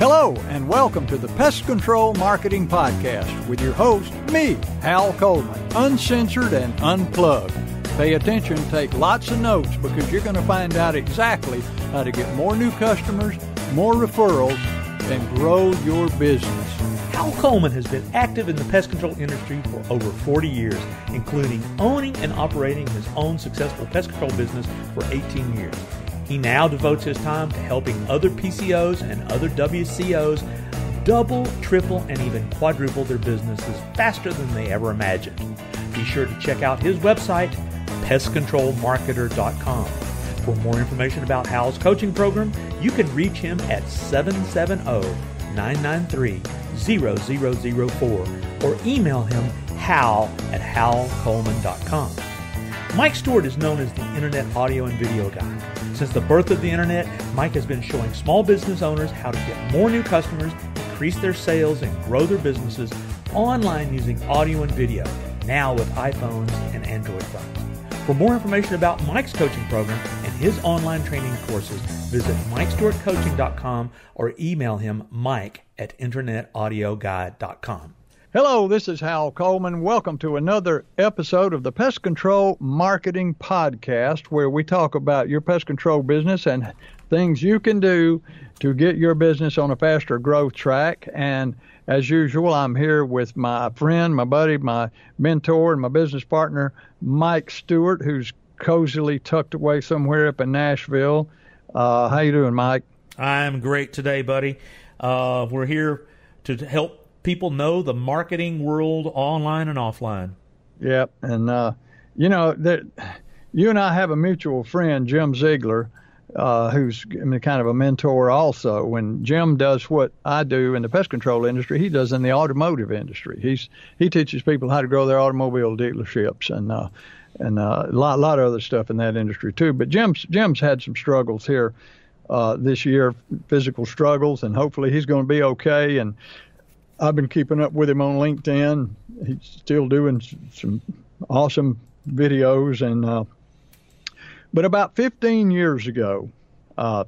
Hello, and welcome to the Pest Control Marketing Podcast with your host, me, Hal Coleman, uncensored and unplugged. Pay attention, take lots of notes because you're going to find out exactly how to get more new customers, more referrals, and grow your business. Hal Coleman has been active in the pest control industry for over 40 years, including owning and operating his own successful pest control business for 18 years. He now devotes his time to helping other PCOs and other WCOs double, triple, and even quadruple their businesses faster than they ever imagined. Be sure to check out his website, pestcontrolmarketer.com. For more information about Hal's coaching program, you can reach him at 770 993 0004 or email him hal at halcoleman.com. Mike Stewart is known as the Internet Audio and Video Guy. Since the birth of the Internet, Mike has been showing small business owners how to get more new customers, increase their sales, and grow their businesses online using audio and video, now with iPhones and Android phones. For more information about Mike's coaching program and his online training courses, visit MikeStewartCoaching.com or email him mike at InternetAudioGuy.com. Hello, this is Hal Coleman. Welcome to another episode of the Pest Control Marketing Podcast, where we talk about your pest control business and things you can do to get your business on a faster growth track. And as usual, I'm here with my friend, my buddy, my mentor, and my business partner, Mike Stewart, who's cozily tucked away somewhere up in Nashville. Uh, how you doing, Mike? I'm great today, buddy. Uh, we're here to help people know the marketing world online and offline. Yep, and uh, you know that you and I have a mutual friend, Jim Ziegler, uh, who's kind of a mentor also. When Jim does what I do in the pest control industry, he does in the automotive industry. He's he teaches people how to grow their automobile dealerships and uh, and uh, a lot, lot of other stuff in that industry too. But Jim's Jim's had some struggles here uh, this year, physical struggles, and hopefully he's going to be okay. And I've been keeping up with him on LinkedIn. He's still doing some awesome videos. And uh, but about 15 years ago, uh,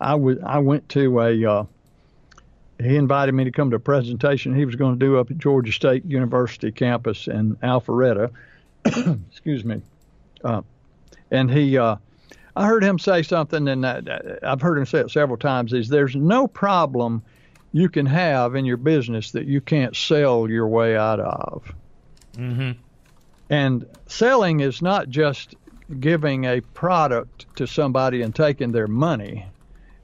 I, w- I went to a. Uh, he invited me to come to a presentation he was going to do up at Georgia State University campus in Alpharetta. Excuse me. Uh, and he, uh, I heard him say something, and I've heard him say it several times. Is there's no problem you can have in your business that you can't sell your way out of. Mm-hmm. And selling is not just giving a product to somebody and taking their money.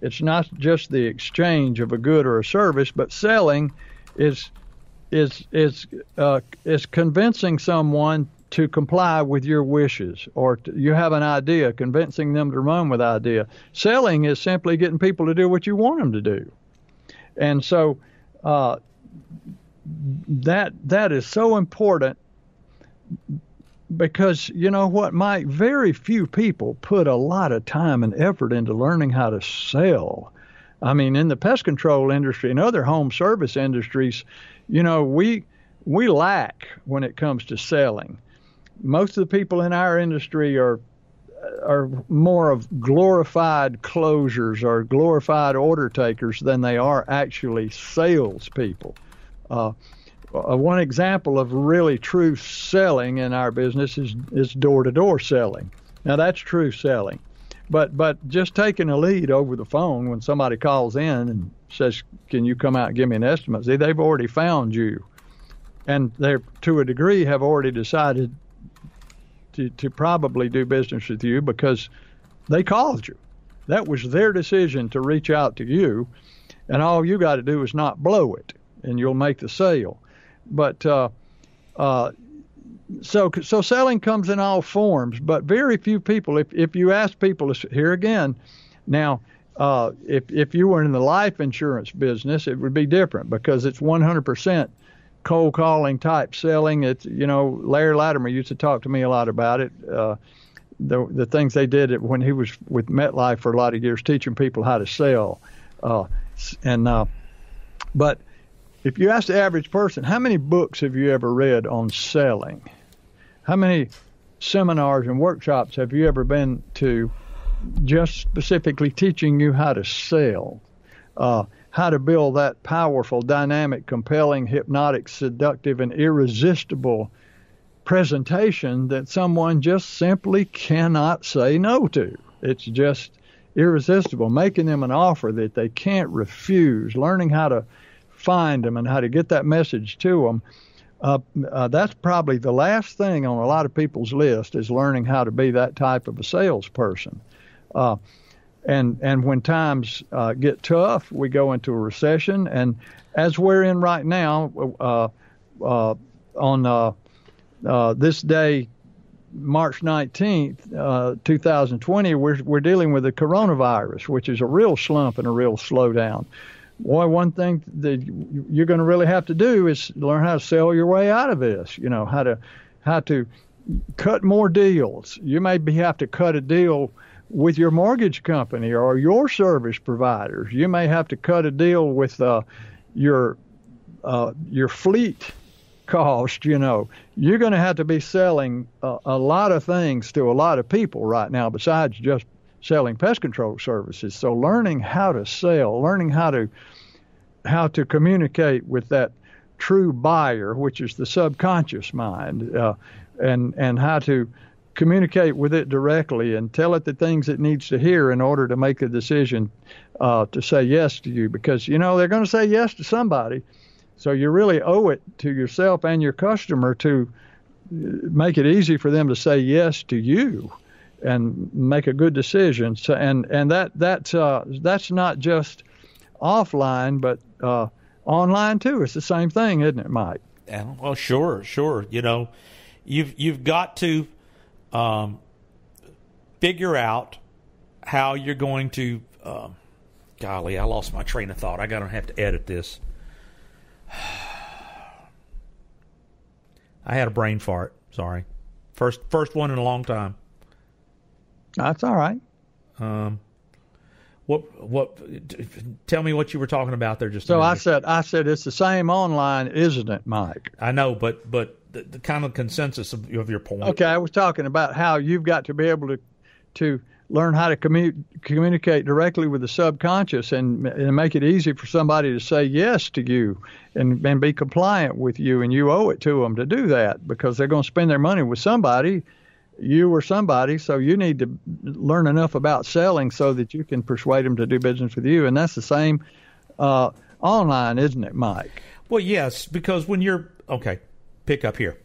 It's not just the exchange of a good or a service, but selling is is is uh, is convincing someone to comply with your wishes, or to, you have an idea, convincing them to run with idea. Selling is simply getting people to do what you want them to do. And so uh, that that is so important because you know what, Mike, very few people put a lot of time and effort into learning how to sell. I mean, in the pest control industry and other home service industries, you know, we we lack when it comes to selling. Most of the people in our industry are are more of glorified closers or glorified order takers than they are actually salespeople. Uh, uh, one example of really true selling in our business is is door to door selling. Now that's true selling, but but just taking a lead over the phone when somebody calls in and says, "Can you come out and give me an estimate?" See, they've already found you, and they to a degree have already decided to, to probably do business with you because they called you. That was their decision to reach out to you, and all you got to do is not blow it, and you'll make the sale. But uh, uh, so so selling comes in all forms, but very few people. If if you ask people here again, now uh, if if you were in the life insurance business, it would be different because it's 100 percent cold calling type selling. It's you know Larry Latimer used to talk to me a lot about it. Uh, the the things they did when he was with MetLife for a lot of years, teaching people how to sell. Uh, and uh, but if you ask the average person, how many books have you ever read on selling? How many seminars and workshops have you ever been to just specifically teaching you how to sell, uh, how to build that powerful, dynamic, compelling, hypnotic, seductive, and irresistible presentation that someone just simply cannot say no to. It's just irresistible, making them an offer that they can't refuse, learning how to find them and how to get that message to them. Uh, uh, that's probably the last thing on a lot of people's list is learning how to be that type of a salesperson. Uh, and and when times uh, get tough, we go into a recession, and as we're in right now, uh, uh, on this day March 19th, uh, 2020, we're, we're dealing with the coronavirus, which is a real slump and a real slowdown. Boy, one thing that you're going to really have to do is learn how to sell your way out of this. You know how to how to cut more deals. You may be, have to cut a deal with your mortgage company or your service providers. You may have to cut a deal with uh, your uh, your fleet cost, you know, you're going to have to be selling a, a lot of things to a lot of people right now besides just selling pest control services. So learning how to sell, learning how to how to communicate with that true buyer, which is the subconscious mind, uh, and and how to communicate with it directly and tell it the things it needs to hear in order to make a decision uh, to say yes to you. Because you know they're going to say yes to somebody, so you really owe it to yourself and your customer to make it easy for them to say yes to you and make a good decision. So, and and that that's uh, that's not just offline, but uh, online too. It's the same thing, isn't it, Mike? Well, sure, sure. You know, you've you've got to um, figure out how you're going to. Um, golly, I lost my train of thought. I gotta have to edit this. I had a brain fart. Sorry, first first one in a long time. That's all right. Um, what what? Tell me what you were talking about there. Just so I said I said it's the same online, isn't it, Mike? I know, but but the, the kind of consensus of, of your point. Okay, I was talking about how you've got to be able to to learn how to commu- communicate directly with the subconscious and, and make it easy for somebody to say yes to you and, and be compliant with you. And you owe it to them to do that because they're going to spend their money with somebody, you or somebody. So you need to learn enough about selling so that you can persuade them to do business with you. And that's the same uh, online, isn't it, Mike? Well, yes, because when you're okay, pick up here.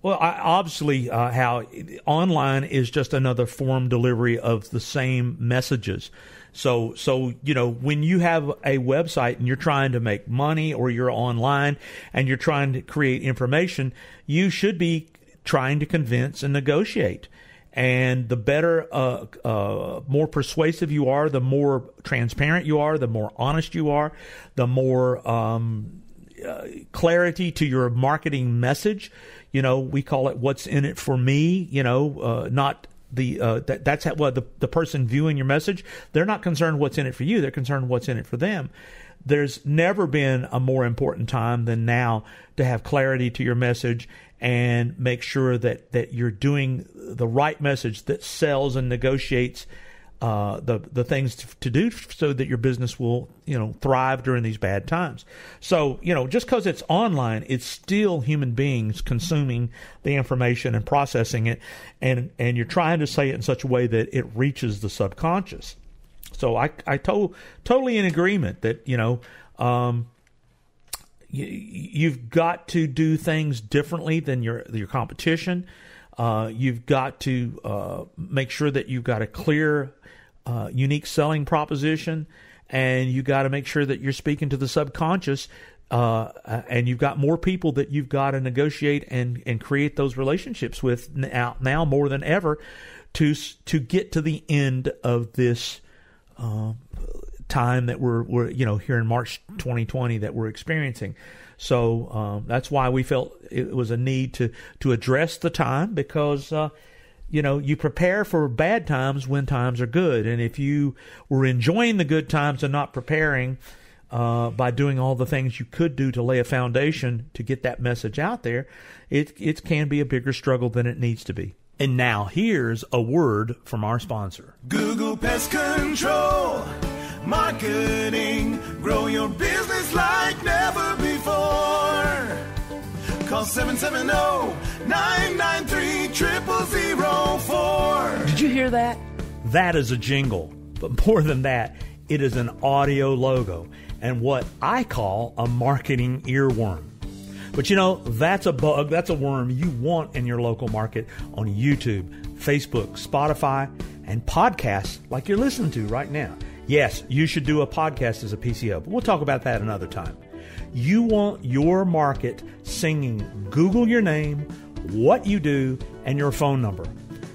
Well, I, obviously, uh, how online is just another form delivery of the same messages. So, so you know, when you have a website and you're trying to make money, or you're online and you're trying to create information, you should be trying to convince and negotiate. And the better, uh, uh, more persuasive you are, the more transparent you are, the more honest you are, the more um, uh, clarity to your marketing message you know, we call it "What's in it for me." You know, uh, not the uh, that, that's how, well, the the person viewing your message. They're not concerned what's in it for you. They're concerned what's in it for them. There's never been a more important time than now to have clarity to your message and make sure that that you're doing the right message that sells and negotiates uh, the the things to do so that your business will you know thrive during these bad times. So you know just because it's online, it's still human beings consuming the information and processing it, and and you're trying to say it in such a way that it reaches the subconscious. So I I to, totally in agreement that you know. Um, you, you've got to do things differently than your your competition. Uh, you've got to uh, make sure that you've got a clear uh, unique selling proposition, and you got to make sure that you're speaking to the subconscious. Uh, and you've got more people that you've got to negotiate and, and create those relationships with now, now more than ever to to get to the end of this uh, time that we're, we're you know here in March 2020 that we're experiencing. So um, that's why we felt it was a need to to address the time because uh, you know, you prepare for bad times when times are good. And if you were enjoying the good times and not preparing uh, by doing all the things you could do to lay a foundation to get that message out there, it it can be a bigger struggle than it needs to be. And now here's a word from our sponsor. Google Pest Control. Marketing. Grow your business like never before. Call 770-993-0004. Did you hear that? That is a jingle. But more than that, it is an audio logo and what I call a marketing earworm. But you know, that's a bug, that's a worm you want in your local market on YouTube, Facebook, Spotify, and podcasts like you're listening to right now. Yes, you should do a podcast as a PCO, but we'll talk about that another time. You want your market singing Google your name, what you do, and your phone number.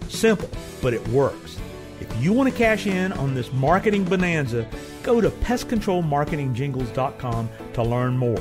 Simple, but it works. If you want to cash in on this marketing bonanza, go to pestcontrolmarketingjingles.com to learn more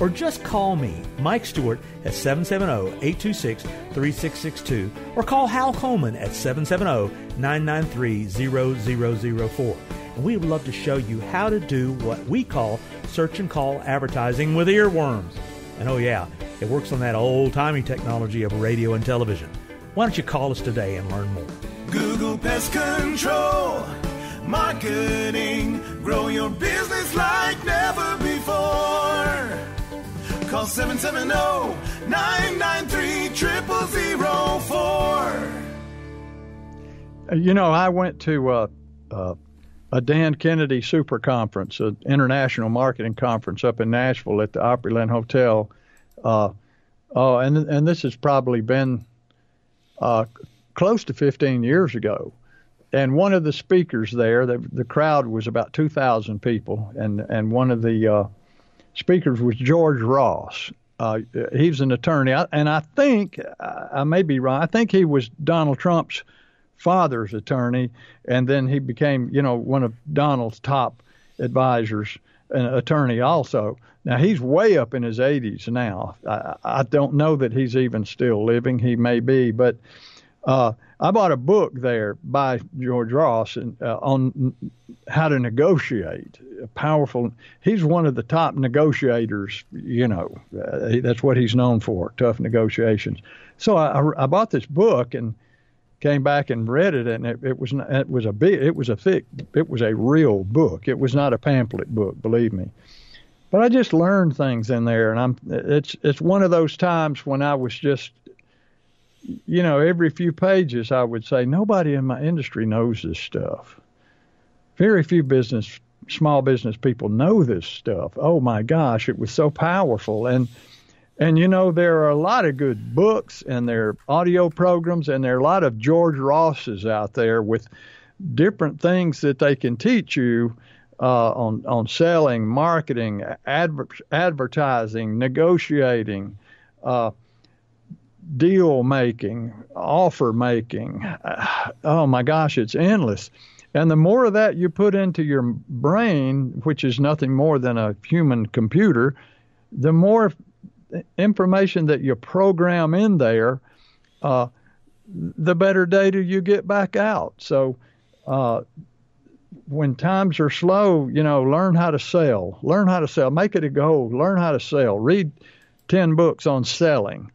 or just call me, Mike Stewart, at 770-826-3662 or call Hal Coleman at 770-993-0004. And we would love to show you how to do what we call search and call advertising with earworms. And oh yeah, it works on that old-timey technology of radio and television. Why don't you call us today and learn more? Google Pest Control. Marketing. Grow your business like never before. Call 770-993-0004. You know, I went to uh, uh, a Dan Kennedy Super Conference, an international marketing conference up in Nashville at the Opryland Hotel. Uh, oh, and and this has probably been uh, close to 15 years ago. And one of the speakers there, the, the crowd was about 2,000 people, and and one of the uh, speakers was George Ross. Uh, he's an attorney, and I think I may be wrong. I think he was Donald Trump's father's attorney, and then he became, you know, one of Donald's top advisors, an attorney also. Now he's way up in his 80s now. I, I don't know that he's even still living. He may be, but uh, I bought a book there by George Ross and, uh, on how to negotiate. Powerful. He's one of the top negotiators. You know, uh, that's what he's known for. Tough negotiations. So I, I bought this book and came back and read it, and it, it was not, it was a big, it was a thick, it was a real book. It was not a pamphlet book, believe me. But I just learned things in there, and I'm it's it's one of those times when I was just you know, every few pages I would say, nobody in my industry knows this stuff. Very few business, small business people know this stuff. Oh my gosh, it was so powerful. And, and you know, there are a lot of good books and there are audio programs and there are a lot of George Rosses out there with different things that they can teach you uh, on, on selling, marketing, adver- advertising, negotiating, uh, deal making, offer making. Oh my gosh, it's endless. And the more of that you put into your brain, which is nothing more than a human computer, the more information that you program in there, uh, the better data you get back out. So, uh, when times are slow, you know, learn how to sell. Learn how to sell. Make it a goal. Learn how to sell. Read 10 books on selling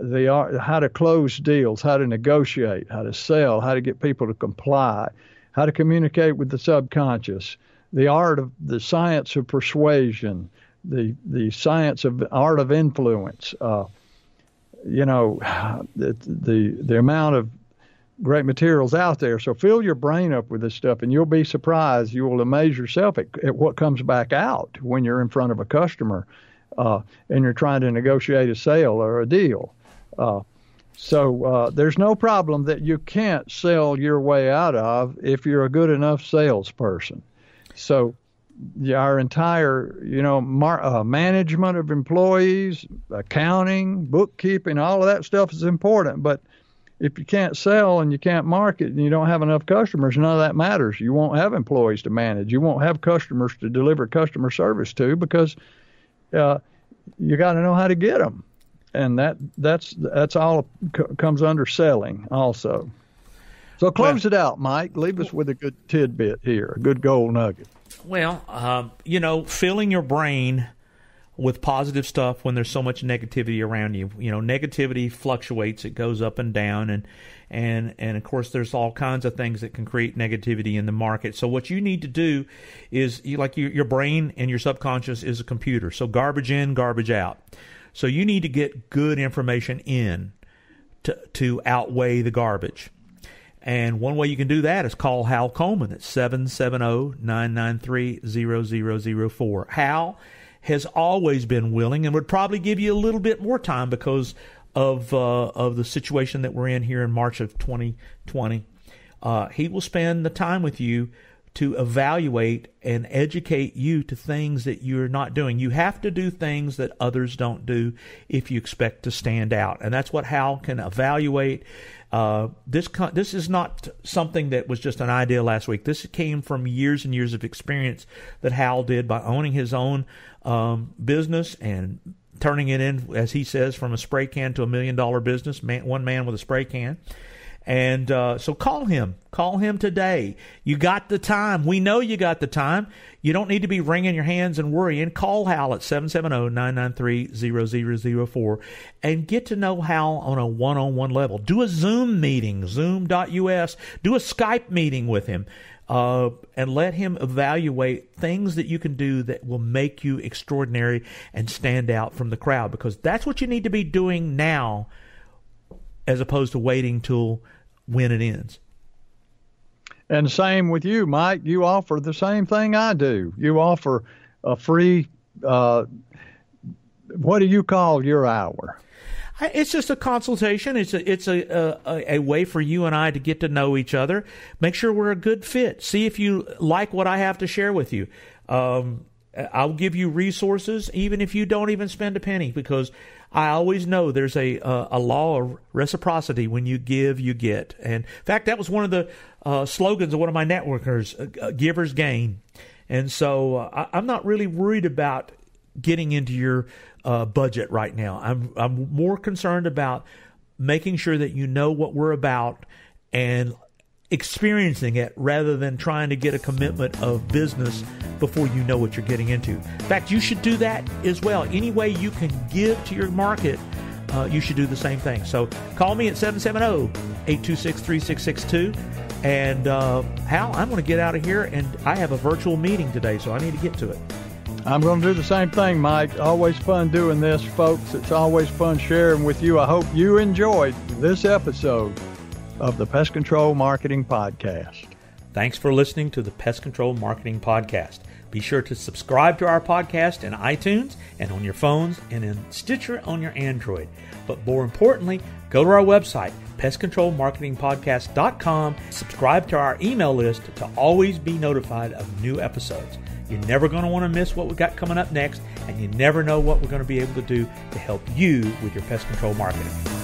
the art, how to close deals, how to negotiate, how to sell, how to get people to comply, how to communicate with the subconscious, the art of the science of persuasion, the the science of art of influence. Uh, you know, the, the the amount of great materials out there. So fill your brain up with this stuff, and you'll be surprised. You will amaze yourself at, at what comes back out when you're in front of a customer uh, and you're trying to negotiate a sale or a deal. Uh, so uh, there's no problem that you can't sell your way out of if you're a good enough salesperson. So our entire, you know, mar- uh, management of employees, accounting, bookkeeping, all of that stuff is important. But if you can't sell and you can't market and you don't have enough customers, none of that matters. You won't have employees to manage. You won't have customers to deliver customer service to because uh, you got to know how to get them and that that's that's all c- comes under selling also. So close well, it out, Mike. Leave us with a good tidbit here, a good gold nugget. Well, um, you know, filling your brain with positive stuff when there's so much negativity around you. You know, negativity fluctuates; it goes up and down, and and and of course, there's all kinds of things that can create negativity in the market. So what you need to do is, you, like your, your brain and your subconscious is a computer. So garbage in, garbage out. So you need to get good information in to to outweigh the garbage. And one way you can do that is call Hal Coleman at 770-993-0004. Hal has always been willing and would probably give you a little bit more time because of uh, of the situation that we're in here in March of 2020. Uh, he will spend the time with you to evaluate and educate you to things that you're not doing. You have to do things that others don't do if you expect to stand out, and that's what Hal can evaluate. Uh, this this is not something that was just an idea last week. This came from years and years of experience that Hal did by owning his own um, business and turning it in, as he says, from a spray can to a million dollar business. Man, one man with a spray can. And uh, so call him. Call him today. You got the time. We know you got the time. You don't need to be wringing your hands and worrying. Call Hal at 770-993-0004 and get to know Hal on a one-on-one level. Do a Zoom meeting, zoom.us. Do a Skype meeting with him uh, and let him evaluate things that you can do that will make you extraordinary and stand out from the crowd because that's what you need to be doing now as opposed to waiting till when it ends. And same with you, Mike. You offer the same thing I do. You offer a free, uh, what do you call your hour? It's just a consultation. It's a it's a, a, a way for you and I to get to know each other. Make sure we're a good fit. See if you like what I have to share with you. Um, I'll give you resources, even if you don't even spend a penny, because I always know there's a a, a law of reciprocity. When you give, you get. And in fact, that was one of the uh, slogans of one of my networkers: uh, "Givers gain." And so uh, I, I'm not really worried about getting into your uh, budget right now. I'm I'm more concerned about making sure that you know what we're about and experiencing it rather than trying to get a commitment of business before you know what you're getting into. In fact, you should do that as well. Any way you can give to your market, uh, you should do the same thing. So call me at 770 826 3662. And uh, Hal, I'm going to get out of here, and I have a virtual meeting today, so I need to get to it. I'm going to do the same thing, Mike. Always fun doing this, folks. It's always fun sharing with you. I hope you enjoyed this episode of the Pest Control Marketing Podcast. Thanks for listening to the Pest Control Marketing Podcast. Be sure to subscribe to our podcast in iTunes and on your phones and in Stitcher on your Android. But more importantly, go to our website, pestcontrolmarketingpodcast.com. Subscribe to our email list to always be notified of new episodes. You're never going to want to miss what we've got coming up next, and you never know what we're going to be able to do to help you with your pest control marketing.